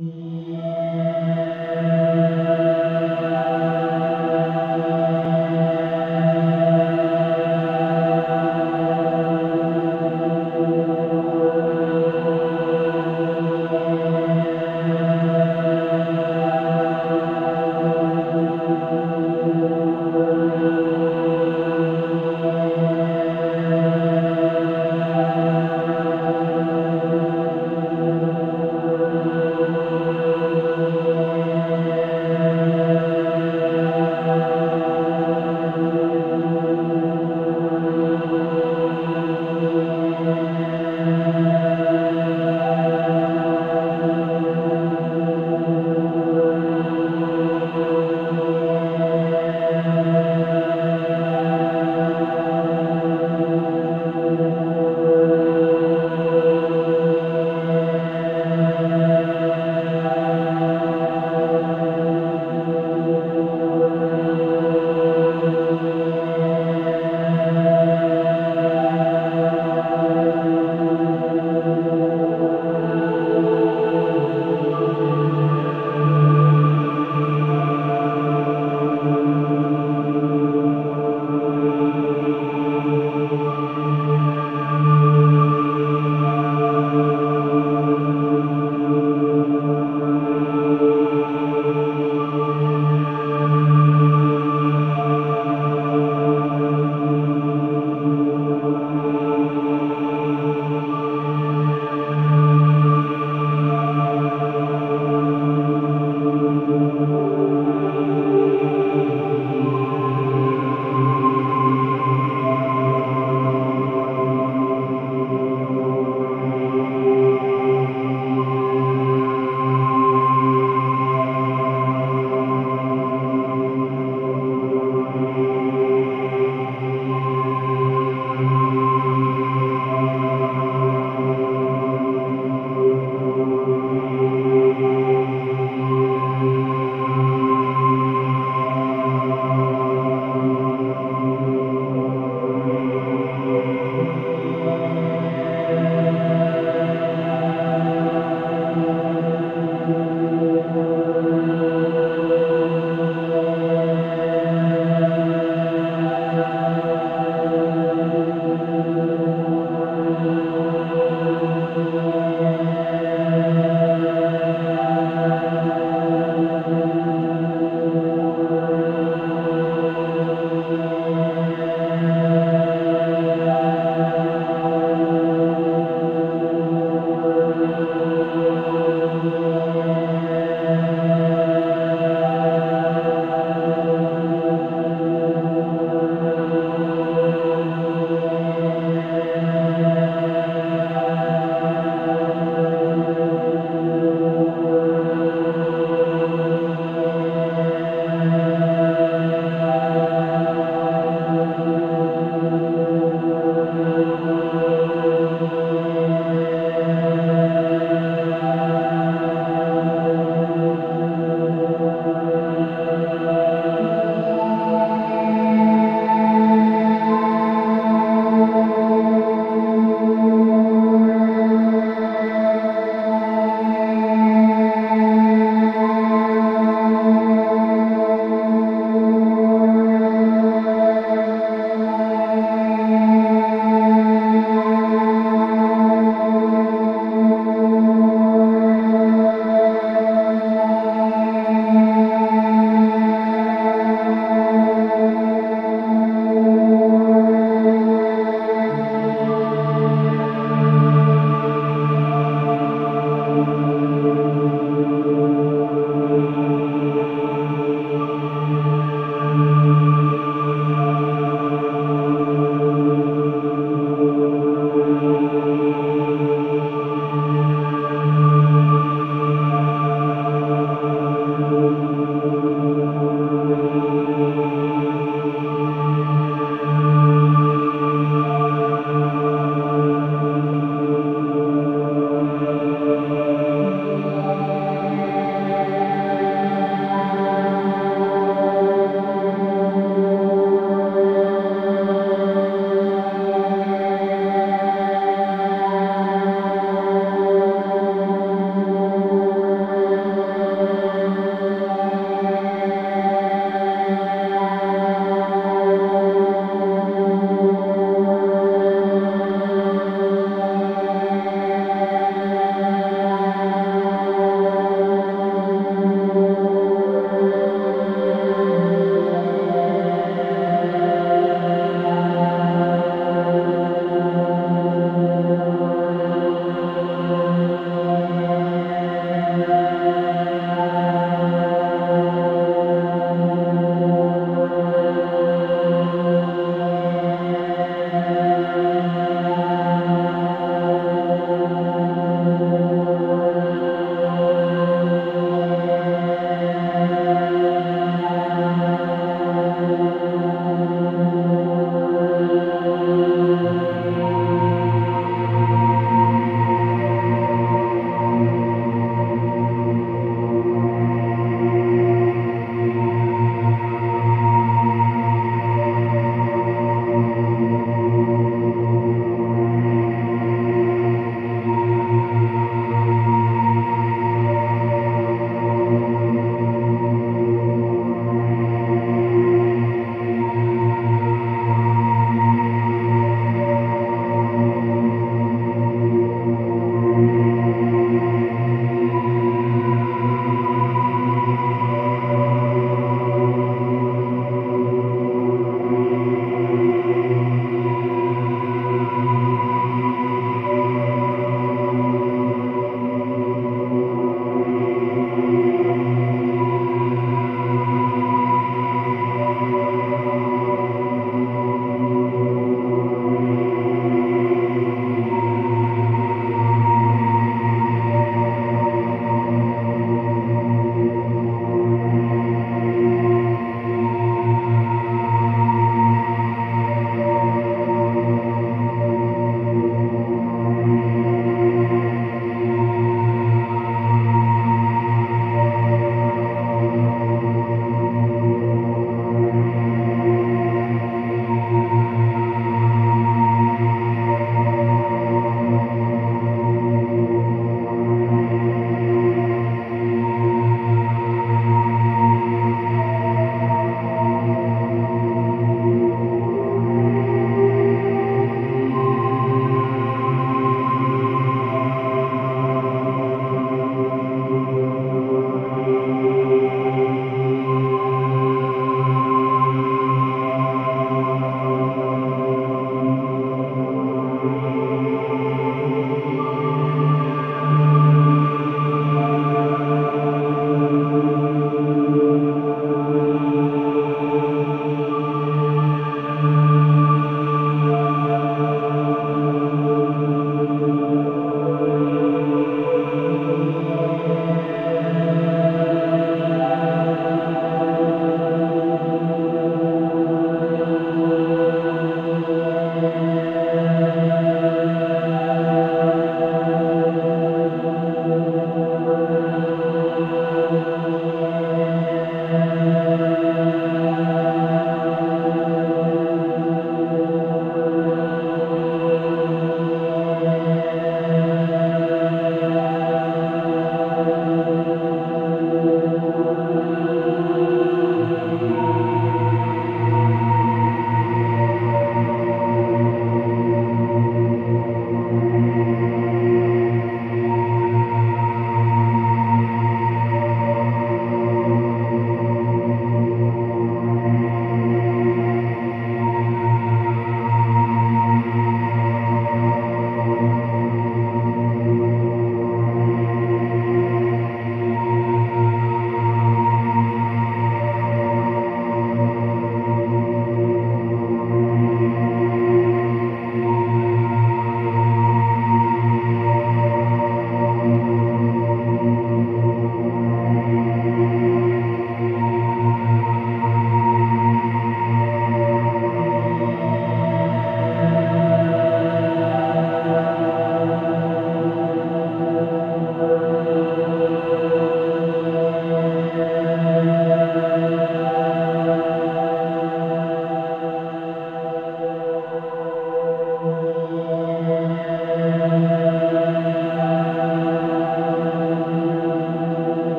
Mm-hmm.